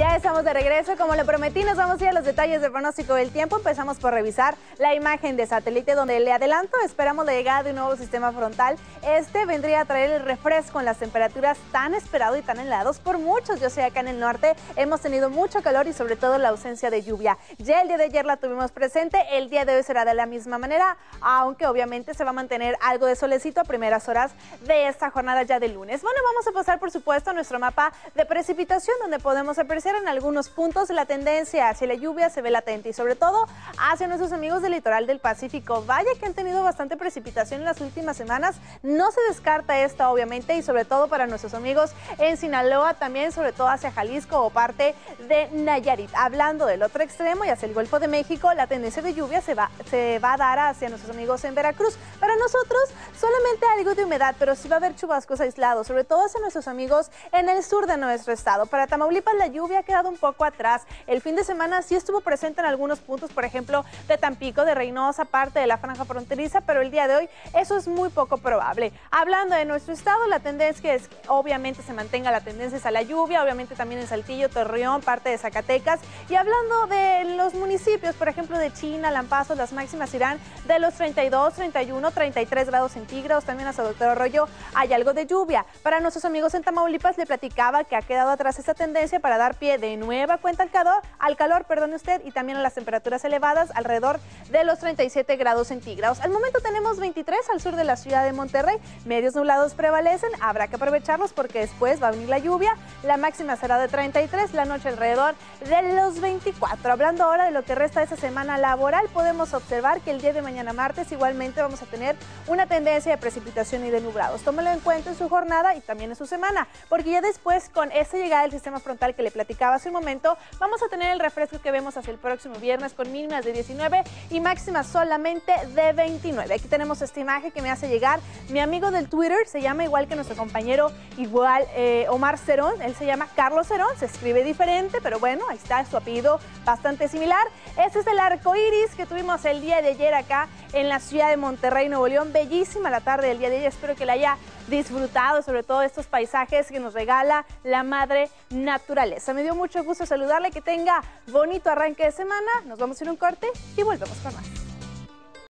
Ya estamos de regreso. Como le prometí, nos vamos a ir a los detalles del pronóstico del tiempo. Empezamos por revisar la imagen de satélite donde le adelanto, esperamos la llegada de un nuevo sistema frontal. Este vendría a traer el refresco en las temperaturas tan esperado y tan helados por muchos. Yo sé, acá en el norte hemos tenido mucho calor y sobre todo la ausencia de lluvia. Ya el día de ayer la tuvimos presente, el día de hoy será de la misma manera, aunque obviamente se va a mantener algo de solecito a primeras horas de esta jornada ya de lunes. Bueno, vamos a pasar por supuesto a nuestro mapa de precipitación donde podemos apreciar en algunos puntos la tendencia hacia la lluvia se ve latente y sobre todo hacia nuestros amigos del litoral del Pacífico. Vaya que han tenido bastante precipitación en las últimas semanas. No se descarta esta obviamente y sobre todo para nuestros amigos en Sinaloa, también sobre todo hacia Jalisco o parte de Nayarit. Hablando del otro extremo y hacia el Golfo de México, la tendencia de lluvia se va, se va a dar hacia nuestros amigos en Veracruz. Para nosotros solamente algo de humedad, pero sí va a haber chubascos aislados, sobre todo hacia nuestros amigos en el sur de nuestro estado. Para Tamaulipas la lluvia ha quedado un poco atrás. El fin de semana sí estuvo presente en algunos puntos, por ejemplo, de Tampico, de Reynosa, parte de la franja fronteriza, pero el día de hoy eso es muy poco probable. Hablando de nuestro estado, la tendencia es que obviamente se mantenga la tendencia a la lluvia, obviamente también en Saltillo, Torreón, parte de Zacatecas. Y hablando de los municipios, por ejemplo, de China, Lampazo, las máximas irán de los 32, 31, 33 grados centígrados. También hasta Doctor Arroyo hay algo de lluvia. Para nuestros amigos en Tamaulipas le platicaba que ha quedado atrás esa tendencia para dar pie de nueva cuenta al calor, al calor, perdone usted, y también a las temperaturas elevadas alrededor de los 37 grados centígrados. Al momento tenemos 23 al sur de la ciudad de Monterrey, medios nublados prevalecen, habrá que aprovecharlos porque después va a venir la lluvia, la máxima será de 33, la noche alrededor de los 24. Hablando ahora de lo que resta de esa semana laboral, podemos observar que el día de mañana martes igualmente vamos a tener una tendencia de precipitación y de nublados. Tómelo en cuenta en su jornada y también en su semana, porque ya después con esta llegada del sistema frontal que le platicamos, hace un momento, vamos a tener el refresco que vemos hacia el próximo viernes con mínimas de 19 y máximas solamente de 29. Aquí tenemos esta imagen que me hace llegar mi amigo del Twitter, se llama igual que nuestro compañero, igual eh, Omar Cerón, él se llama Carlos Cerón, se escribe diferente, pero bueno, ahí está su apellido bastante similar. Este es el arco iris que tuvimos el día de ayer acá en la ciudad de Monterrey, Nuevo León. Bellísima la tarde del día de ayer, espero que la haya disfrutado, sobre todo estos paisajes que nos regala la madre naturaleza. Me dio mucho gusto saludarle, que tenga bonito arranque de semana. Nos vamos a ir un corte y volvemos con más.